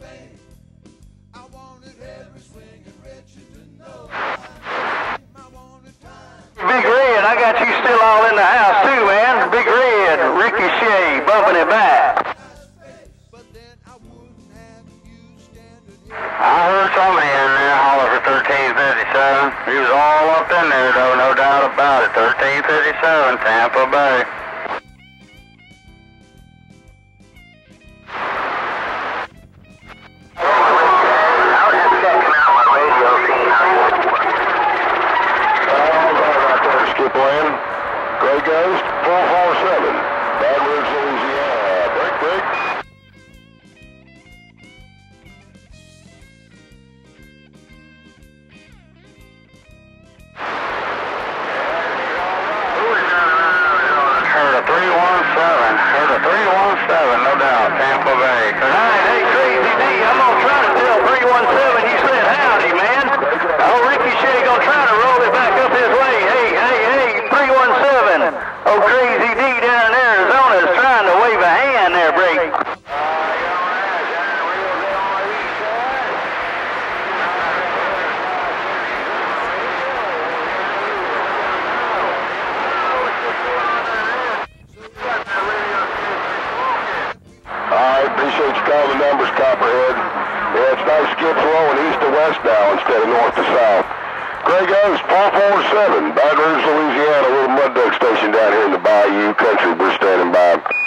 faith. I wanted every swinging wretched to know. Big Red, I got you still all in the house too, man. Big Red, Ricochet, bumping it back. I heard somebody in there holler for 1357. He was all up in there, though, no doubt about it. 1357, Tampa Bay. Skip Land, Gray Ghost, 447, Baton Rouge, Louisiana. Break, break. Heard a 317. Heard a 317, no doubt. Tampa Bay. Alright, hey, Crazy D, I'm gonna try to tell 317 you said howdy, man. Oh, Ricochet gonna try to roll it back up his way. Hey, hey, hey, 317. Oh, Crazy D down in Arizona is trying to wave a hand there, break. I appreciate you calling the numbers, Copperhead. Yeah, it's nice Skip's rolling east to west now instead of north to south. Gray Ghost, 447, Baton Rouge, Louisiana, little mud duck station down here in the bayou country. We're standing by.